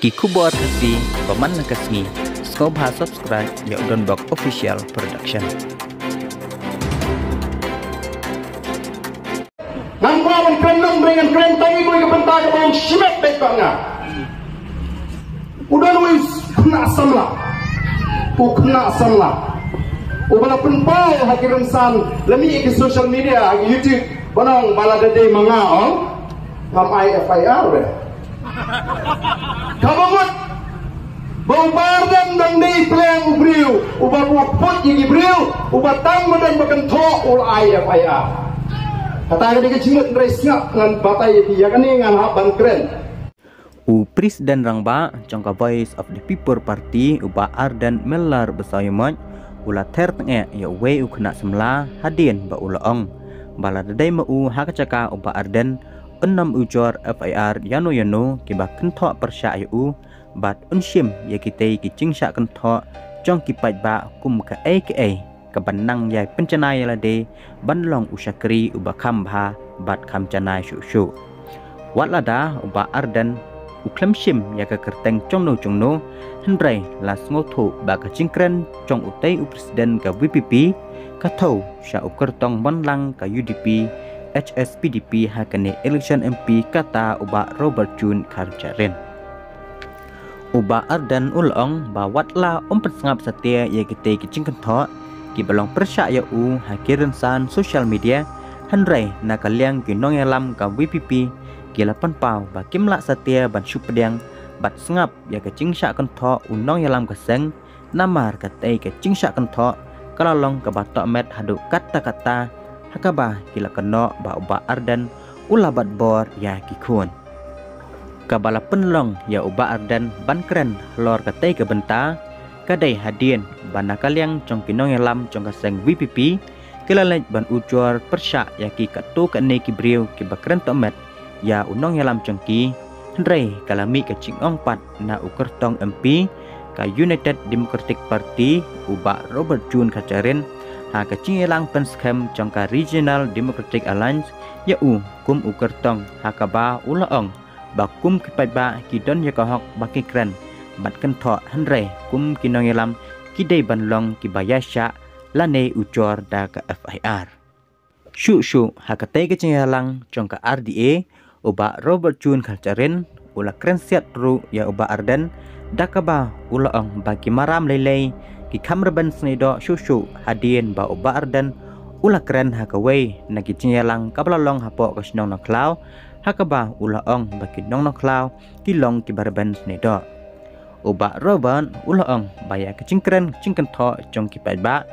Ki kubuat hati paman nakasngi. Skob ha subscribe ya udon bok official production. Nang kawan kendang dengan kerentang ibu yang bentar ke bawang shimek bekangnya. Udah nulis kena samla. U kena samla. U bala penpau hakiran san lemi ke social media ke YouTube banang bala dede mangaong ngam IFIR be. Kabangut Bau bardan dan di pelang ubriu Uba buat put yang ibriu Uba tang badan bakan tok ul IFIR Kata dia kecingut resnya dengan batai ya kan ni dengan hak bangkren. U Presiden Rangba Jangka Voice of the People Party Uba Ardan Melar Besayamot Ula ter tenge ya we u kena semla hadin ba ula ong. Bala dadai ma u hakacaka uba Ardan Enam ujor FIR yano yano kiba kentok persya ya u Bat unshim ya kita ki cingsya kentok Jong kipat ba kum ka ai ke ai Kebanang yai pencanai la de Banlong usyakri uba kambha Bat kam canai syuk syuk Wat lada uba Ardan uklam shim ya ka kerteng chong no chong no hendrai la sngo tho ba ka chingkren chong utai u presiden ka VPP ka tho sha ukertong bon lang ka UDP HSPDP ha ka ne election MP kata uba Robert Jun Karjaren. Uba ardan ulong ba watla om setia ya kite ki chingkan tho ki balong persya ya u ha kiran san social media hendrai na ka liang ki nong ya lam ka VPP kila pan pau ba kim la satia ban shu pedang bat sngap ya ke ching sha kan tho unong yalam ka seng namar ka tei ke ching sha kan tho kala long ka ba to met hadu kata kata hakaba kila keno ba uba ardan ulabat bor ya ki khun. Kabala penlong ya uba ardan ban kren lor ka tei ka benta. Kadai hadien bana kaliang chong kinong yalam chong ka seng VPP kila lek ban ujor persya ya ki katu ka ne ki briu ki bakren to met. Ya unong yalam chengki hendrai kalami ke chingong pat na ukur tong MP ka United Democratic Party uba Robert Jun kacarin ha ka chingelang penskem chongka Regional Democratic Alliance ya u kum ukur tong ha ka ba ulaong ba kum kipai ba ki don ya ka hok ba ki kren bat kan tho hendrai kum kinong yalam ki dei ban long ki bayasha lane ucor da ka FIR Shu shu ha ka tei ke chingelang chongka RDA uba Robert Jun Kalcarin ula krensiat ru ya uba Arden dakaba ula ong bagi maram lelei ki kamraban snido shushu hadien ba uba Arden ula kren hakaway nagi cinyalang kablalong hapo kasnong na klaw hakaba ula ong bagi nong na klaw ki long ki barban snido uba Robert ula ong baya kecingkren cingken tho jong ki ba.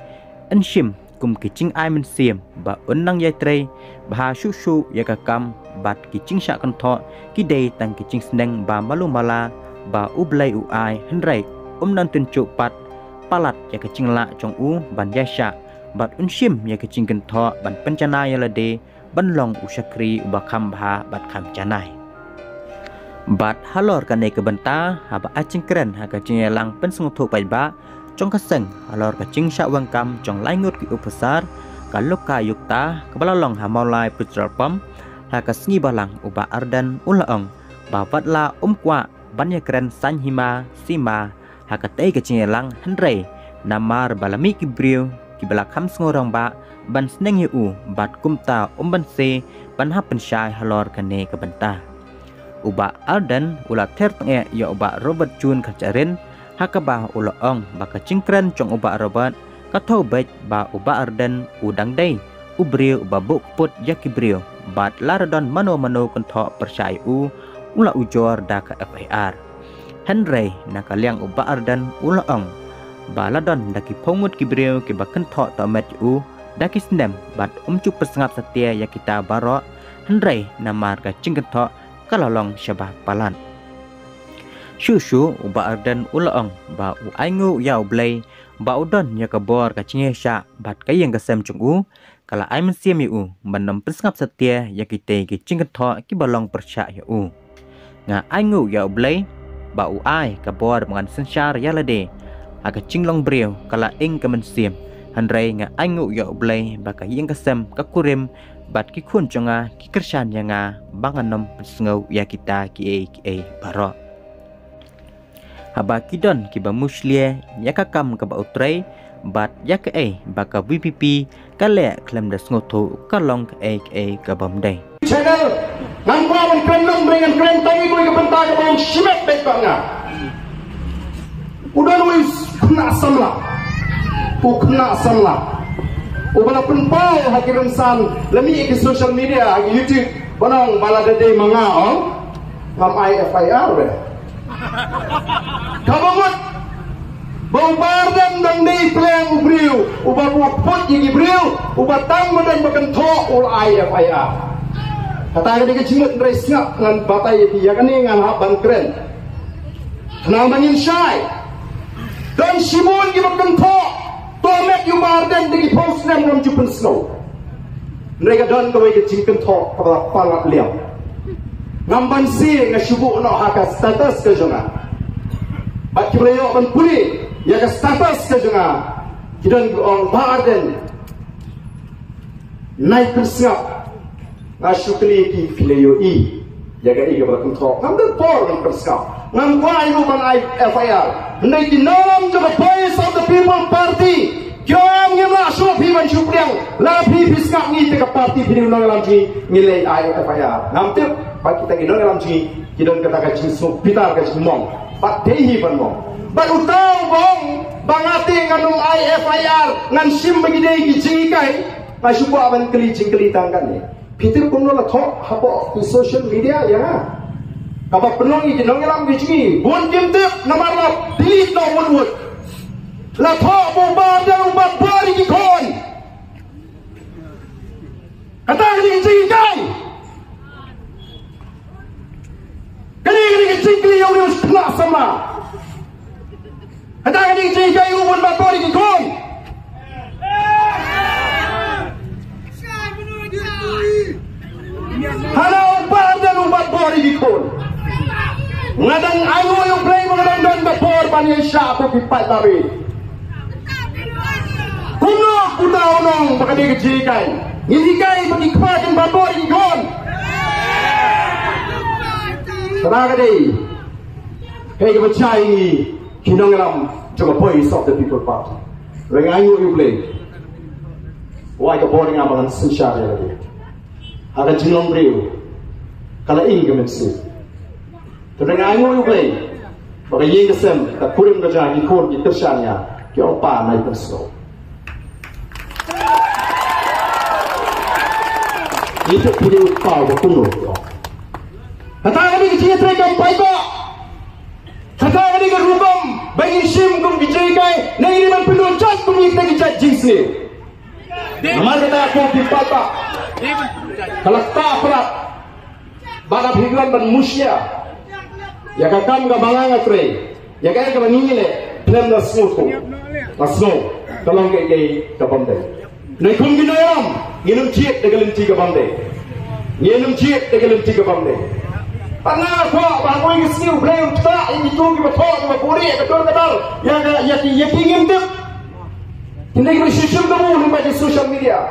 Enshim kum kicing ai men sim ba unang yai trei ba shu shu ya ka kam bat kicing sha kan tho ki dei tang kicing sneng ba malu mala ba ublai u ai hendrai um nan tin chu pat palat ya kecing la chong u ban ya bat unshim, ya kecing gen tho ban pencana ya lade, ban long usakri shakri u bat kham chana bat halor ka nei ke ban ta ha ba ha ka ching ya lang pen sung thu pai ba chong ka halor ka ching sha wang kam chong lai ngot ki u phasar ka lok ka yuk ta ka bala ha ma lai pam ha ka sngi ba lang ardan u la ong ba wat la um kwa ban ya sima hakatai kacinya lang hendrai namar balami kibriu kibala kam sengorang ba ban seneng u bat kumta umban se ban hap pensyai halor kane kebentah. uba alden ula ter tengye ya uba robert jun kacarin hakabah ula ong baka cingkren cong uba robert. Katau baik ba uba alden udang day ubriu uba bukput ya kibriu bat laradon mano-mano kentok percaya u. Ula ujor da ke FIR. Henry nakaliang uba arden uloong ba ladon daki pongut kibrio ki ba kontho to met u. Daki snem bat umcu persengap setia ya kita baro. Henry namar ka cingkentho kalalong syabah palan. Shu shu ba ardan ulaong ba u aingu ya blai ba udon ya ka bor ka chinge sha bat ka yang ka sem chung u. Kala ai men siam yu manom pensngap setia ya ki te ki ching tho ki balong persha ya u. Nga aingu ya ba u ai ka bor ya la de. Ha ka ching long brio kala ing ka men siam han rei nga ya ba ka ka ka kurim. Bat ki khun chunga ki kershan ya nga banganom pensngau ya kita ki e ki e barok haba kidon kiba muslie yakakam kaba utrai bat yak e baka VPP kale klem das ngoto kalong e e kabam dai channel man kren nong dengan kren tangi boy ke benta ke bang shimet bet banga udah wis kena samla u kena samla u bala pun pau hakiran san lemi ke social media ke youtube banang bala dede manga oh. Ngam IFIR be kabamut Bau dan ni pleng ubriu, uba buat pot yang ibriu, uba tang makan tok ul ayah ayah. Kata dia kecimut sengak dengan batai ya kan ni dengan hak bangkren. Kenal mangin syai. Dan simun ki makan tok, tomet yu bardan di post nam ram jupen snow. Mereka dan kau kecimkan tok pada palat liam. Ngamban si ngasubu nak hak status ke jangan. Bak kibrayo ban puli ya ka status ke junga kidan on baden naik persiap na syukli ki fileyo i. Ya ka iga ba kontrol. Ngam de por ngam ngam ibu ban ai FIR ndai di nom to the voice of the people party. Jom ngem la so pi man syukliang la pi piskak ni te ka party pi nong lam ai FIR ngam te ba kita gi nong lam kidan kata ka ji so pitar ka mong. Ba dehi ban mong. Bat utang bong bangati nganung IFIR ngan sim begini gici kai ngai syukur aban keli cing tangkan ni. Peter pun lah thok hapo di social media ya. Kapa penong ni jenong ngelam gici buan kim tip namar lah delete no one wood. La thok bong bar dan ubat bari di kon. Kata ni gici kai. Kali ni gici keli yang ni usah sama. Ada yang ingin jadi umum bapa di kon. Halo ubat dan ubat bori di kon. Ngadang ayu yang play mengadang dan bapor bani syak aku pipat tabi. Kuno kuda onong baka dia kecikai. Ngilikai bagi kepajan bapor di kon. Tenang kadi. Hei kepercayaan ini kinong alam juga voice of the people party. Reng ayu you play. Why ka boring abangan sensyari lagi. Ada jinong beriu. Kala ing kemensi. Reng ayu you play. Baka yeng kesem tak kurim ka jangan ikut di tersyanya. Ki opa naik terso. Itu kudu pau kuno. Kata kami kecil terkam baik Kata ni ke rubam bagi sim kum gijai kai na ini man penuh cat kum kita gijat jins ni. Nama kata aku di. Kalau tak perat baga higlan ban musya. Bangingi le plan da snow ko. Na snow kalong ke ke ka bamde. Na kum ginayam ginum chiet de galim ti ka bamde. Ginum chiet de galim ti ka bamde. Tengah kau bangun ini sini belum tak ini tu kita thok kita puri betul betul ya ya ya ingin tu. Ini kita sistem tu boleh di social media.